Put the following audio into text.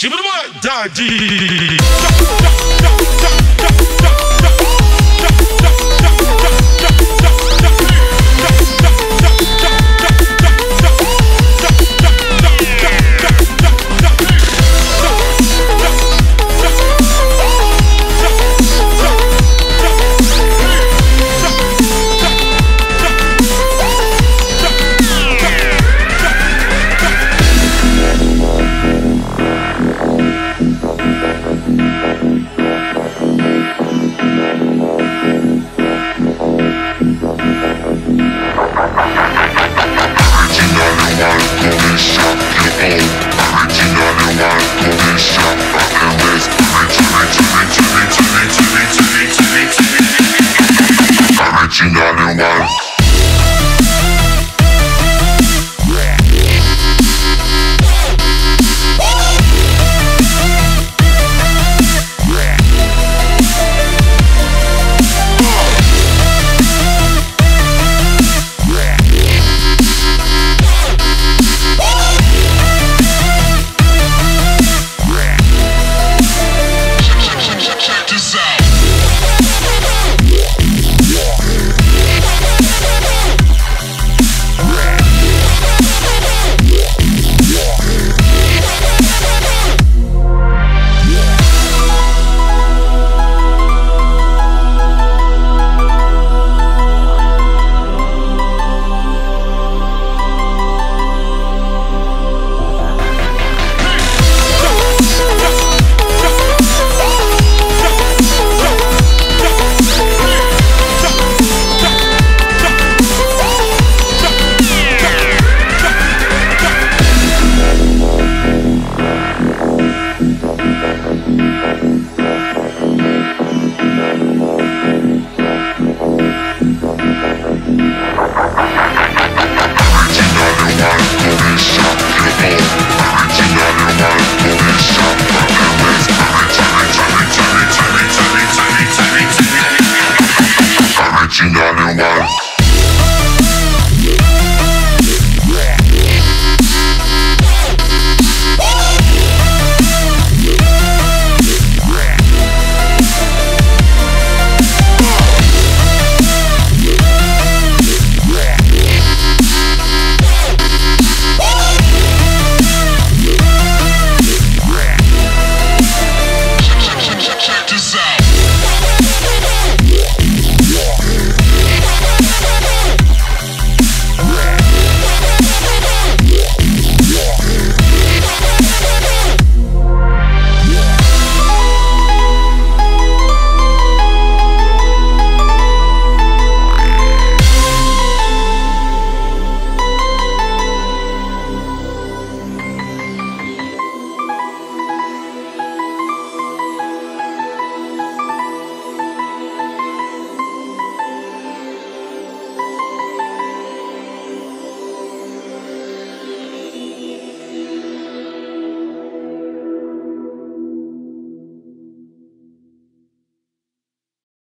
Keep it the mic, daddy.